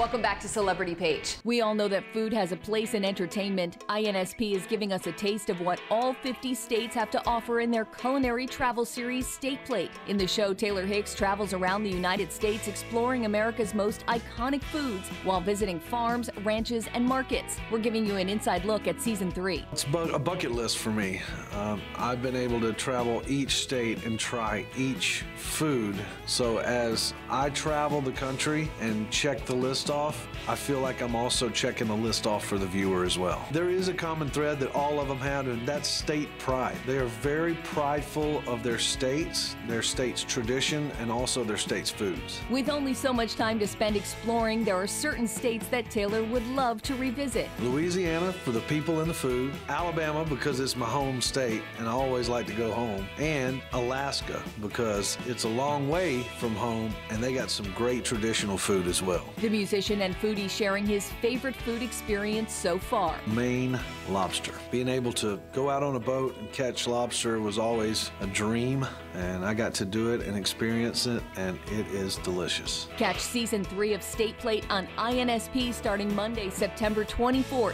Welcome back to Celebrity Page. We all know that food has a place in entertainment. INSP is giving us a taste of what all 50 states have to offer in their culinary travel series, State Plate. In the show, Taylor Hicks travels around the United States exploring America's most iconic foods while visiting farms, ranches, and markets. We're giving you an inside look at season three. It's a bucket list for me. Um, I've been able to travel each state and try each food. So as I travel the country and check the list off, I feel like I'm also checking the list off for the viewer as well. There is a common thread that all of them have, and that's state pride. They are very prideful of their states, their state's tradition, and also their state's foods. With only so much time to spend exploring, there are certain states that Taylor would love to revisit. Louisiana for the people and the food, Alabama because it's my home state and I always like to go home, and Alaska because it's a long way from home and they got some great traditional food as well. The musician and foodie sharing his favorite food experience so far. Maine lobster. Being able to go out on a boat and catch lobster was always a dream, and I got to do it and experience it, and it is delicious. Catch season three of State Plate on INSP starting Monday, September 24th.